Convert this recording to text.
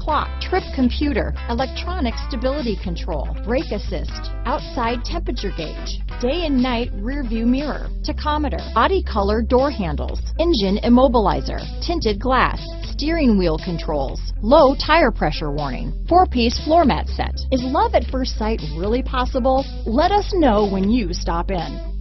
clock, trip computer, electronic stability control, brake assist, outside temperature gauge, day and night rear view mirror, tachometer, body color door handles, engine immobilizer, tinted glass, steering wheel controls, low tire pressure warning, four-piece floor mat set. Is love at first sight really possible? Let us know when you stop in.